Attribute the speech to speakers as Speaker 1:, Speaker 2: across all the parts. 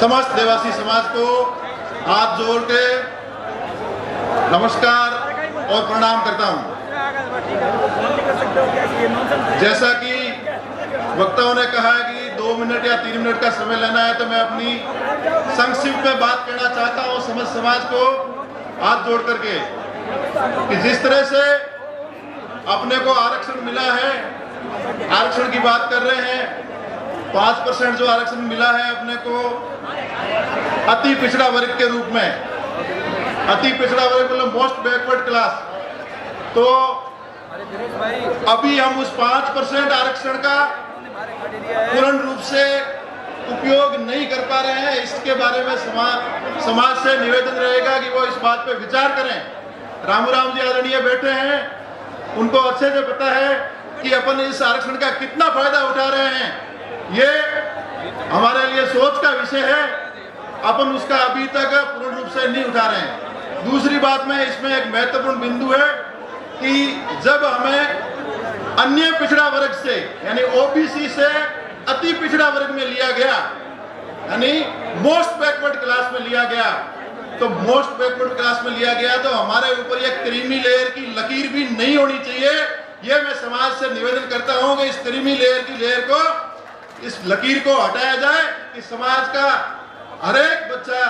Speaker 1: समस्त देवासी समाज को हाथ जोड़ के नमस्कार और प्रणाम करता हूँ। जैसा कि वक्ताओं ने कहा है कि दो मिनट या तीन मिनट का समय लेना है तो मैं अपनी संक्षिप्त में बात करना चाहता हूँ समस्त समाज को हाथ जोड़ करके कि जिस तरह से अपने को आरक्षण मिला है, आरक्षण की बात कर रहे हैं पाँच परसेंट जो आरक्षण मिला है अपने को, अति पिछड़ा वर्ग के रूप में, अति पिछड़ा वर्ग मतलब मोस्ट बैकवर्ड क्लास तो अभी हम उस पाँच परसेंट आरक्षण का पूर्ण रूप से उपयोग नहीं कर पा रहे हैं। इसके बारे में समाज समाज से निवेदन रहेगा कि वो इस बात पे विचार करें। रामू राम जी आदरणीय बैठे हैं। उनको अच्छे से पता है कि अपन इस आरक्षण का कितना फ़ायदा उठा रहे हैं। ये हमारे लिए सोच का विषय है। अपन उसका अभी तक पूर्ण रूप से नहीं उठा रहे हैं। दूसरी बात में इसमें एक महत्वपूर्ण बिंदु है कि जब हमें अन्य पिछड़ा वर्ग से, यानी ओबीसी से अति पिछड़ा वर्ग में लिया गया, यानी मोस्ट बैकवर्ड क्लास में लिया गया तो मोस्ट बैकवर्ड क्लास में लिया गया तो हमारे ऊपर एक क्रीमी लेयर की लकीर भी नहीं होनी चाहिए। यह मैं समाज से निवेदन करता हूँ कि इस क्रीमी लेयर की लेयर को इस लकीर को हटाया जाए कि समाज का हर एक बच्चा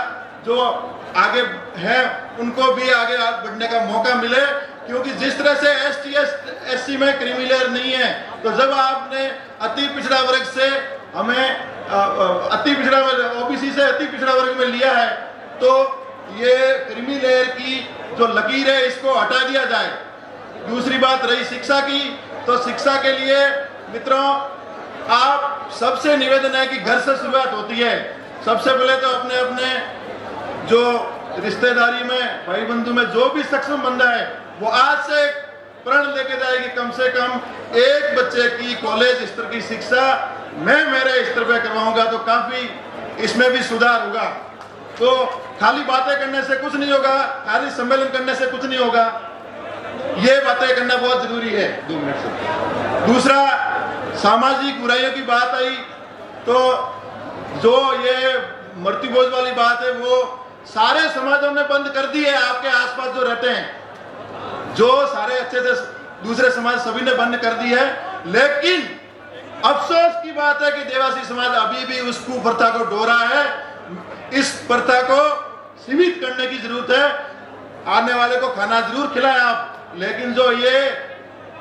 Speaker 1: जो आगे है, उनको भी आगे बढ़ने का मौका मिले। क्योंकि जिस तरह से S T S S C में क्रिमिलेयर नहीं है तो जब आपने अति पिछड़ा वर्ग से हमें अति पिछड़ा वर्ग ओबीसी से अति पिछड़ा वर्ग में लिया है तो ये क्रिमी लेयर की जो लकीर है, इसको हटा दिया जाए। दूसरी बात रही शिक्षा की तो शिक्षा के लिए मित्रों, आप सबसे निवेदन है कि घर से शुरुआत होती है। सबसे पहले तो अपने अपने जो रिश्तेदारी में भाई बंधु में जो भी सक्षम बंदा है, वो आज से प्रण लेके जाएगी कम से कम एक बच्चे की कॉलेज स्तर की शिक्षा। मैं मेरे स्तर पे करवाऊँगा तो काफ़ी इसमें भी सुधार होगा। तो खाली बातें करने से कुछ नहीं होगा, खाली सम्मेलन करने से कुछ नहीं होगा। ये बातें करना बहुत ज़रूरी है। दो मिनट से। दूसरा सामाजिक बुराइयों की बात आई तो जो ये मृत्यु भोज वाली बात है, वो सारे समाजों ने बंद कर दी है, आपके आसपास जो रहते हैं। जो सारे अच्छे से दूसरे समाज सभी ने बंद कर दी है, लेकिन अफसोस की बात है कि देवासी समाज अभी भी उस कुप्रथा को डोरा है। इस प्रथा को सीमित करने की ज़रूरत है। आने वाले को खाना ज़रूर खिलाएँ आप, लेकिन जो ये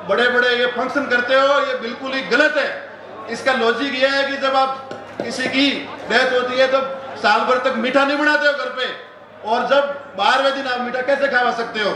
Speaker 1: बड़े बड़े ये फ़ंक्शन करते हो, ये बिल्कुल ही गलत है। इसका लॉजिक ये है कि जब आप किसी की डेथ होती है तो साल भर तक मीठा नहीं बनाते हो घर पे। और जब बारहवें दिन आप मीठा कैसे खा सकते हो?